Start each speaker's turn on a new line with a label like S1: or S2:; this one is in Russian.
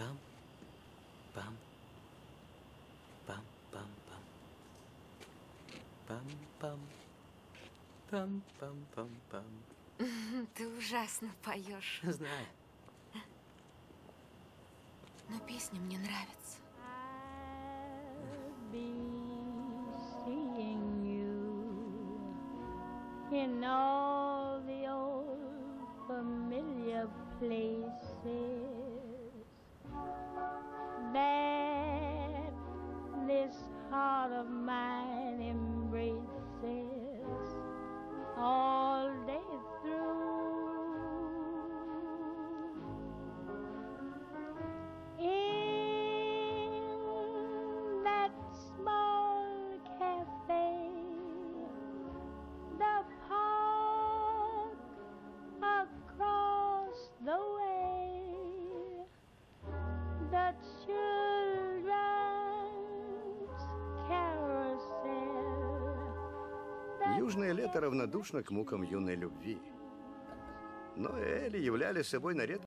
S1: Пам, пам, пам, пам, пам. Пам, пам, пам, пам, пам, пам.
S2: Ты ужасно поешь,
S1: Знаю.
S2: но песня мне нравится.
S3: In all the old familiar places heart of mine
S4: Южное лето равнодушно к мукам юной любви. Но Элли являли собой на редкость